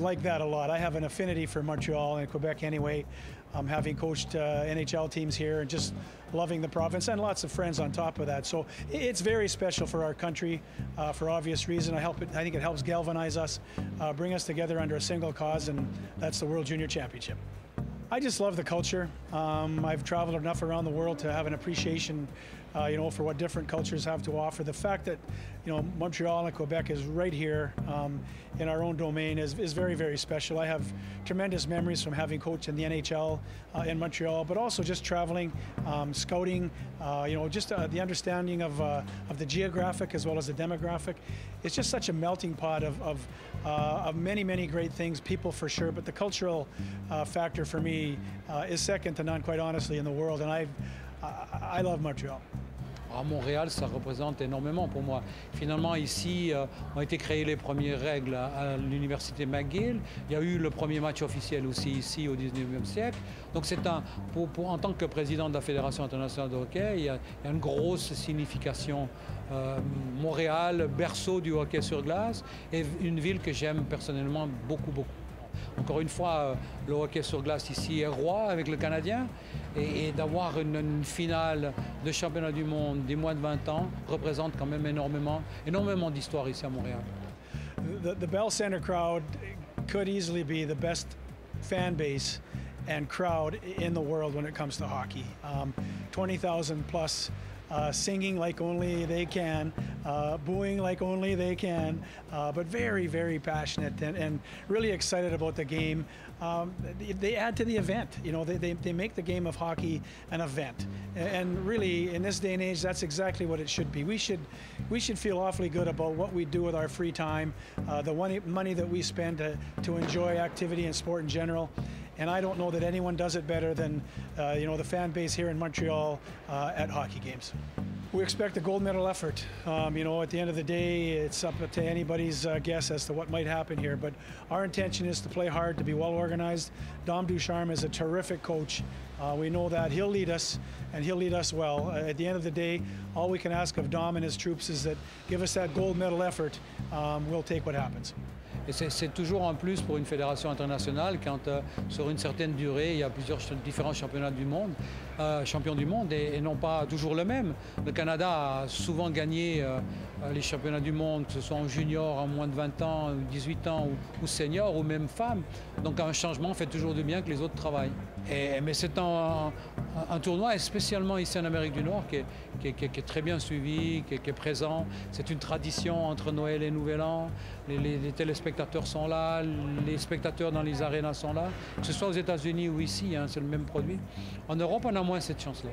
like that a lot. I have an affinity for Montreal and Quebec anyway, um, having coached uh, NHL teams here and just loving the province and lots of friends on top of that. So it's very special for our country uh, for obvious reason. I, help it, I think it helps galvanize us, uh, bring us together under a single cause, and that's the World Junior Championship. I just love the culture. Um, I've traveled enough around the world to have an appreciation, uh, you know, for what different cultures have to offer. The fact that, you know, Montreal and Quebec is right here um, in our own domain is, is very, very special. I have tremendous memories from having coached in the NHL uh, in Montreal, but also just traveling, um, scouting, uh, you know, just uh, the understanding of, uh, of the geographic as well as the demographic. It's just such a melting pot of, of, uh, of many, many great things, people for sure, but the cultural factor for me uh, is second to none, quite honestly, in the world. And I, I, I love Montreal. À Montréal, ça représente énormément pour moi. Finalement, ici, euh, ont été créées les premières règles à, l'université McGill. Il y a eu le premier match officiel aussi ici au 19e siècle. Donc c'est un, pour, en tant que président de la Fédération internationale de hockey, il y a, une grosse signification. Euh, Montréal, berceau du hockey sur glace, et une ville que j'aime personnellement beaucoup, beaucoup. Encore une fois, euh, le hockey sur glace ici est roi avec le Canadien. Et, et d'avoir une, une, finale de championnat du monde des moins de 20 ans représente quand même énormément, énormément d'histoire ici à Montréal. The, the Bell Center crowd could easily be the best fan base and crowd in the world when it comes to hockey. Um, 20,000 plus uh, singing like only they can, uh, booing like only they can, uh, but very, very passionate and, and, really excited about the game. Um, they, they, add to the event. You know, they, they, they, make the game of hockey an event. And really, in this day and age, that's exactly what it should be. We should, we should feel awfully good about what we do with our free time, uh, the money that we spend to, to enjoy activity and sport in general and I don't know that anyone does it better than uh, you know the fan base here in Montreal uh, at hockey games. We expect a gold medal effort. Um, you know, at the end of the day, it's up to anybody's uh, guess as to what might happen here. But our intention is to play hard, to be well organized. Dom Ducharme is a terrific coach. Uh, we know that he'll lead us, and he'll lead us well. Uh, at the end of the day, all we can ask of Dom and his troops is that give us that gold medal effort. Um, we'll take what happens. Et c'est toujours un plus pour une fédération internationale quand, euh, sur une certaine durée, il y a plusieurs différents championnats du monde, euh, champions du monde, et, non pas toujours le même. Le Canada a souvent gagné euh, les championnats du monde, que ce soit en junior, en moins de 20 ans, 18 ans, ou, senior, ou même femme. Donc un changement fait toujours du bien que les autres travaillent. Mais c'est un, tournoi, et spécialement ici en Amérique du Nord, qui est, très bien suivi, qui est, présent. C'est une tradition entre Noël et Nouvel An. Les téléspectateurs spectateurs sont là, les spectateurs dans les arénas sont là, que ce soit aux États-Unis ou ici, hein, c'est le même produit. En Europe, on a moins cette chance-là.